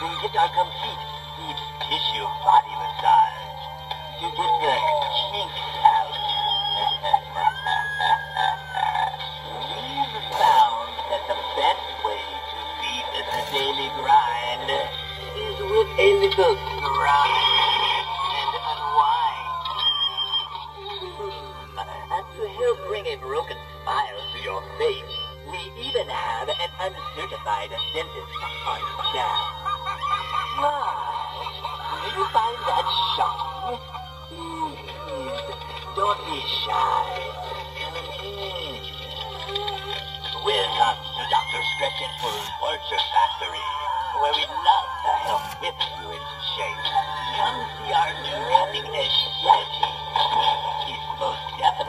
Then get our complete deep tissue body massage to get the kinks out. We've found that the best way to beat the daily grind is with a little grind and unwind. Hmm. And to help bring a broken smile to your face, we even have an uncertified dentist on staff. Don't be shy. In. Welcome to Dr. Stretch and Pull Torture Factory, where we love to help whip you into shape. Come see our new cutting-edge stretching